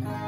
Mm-hmm.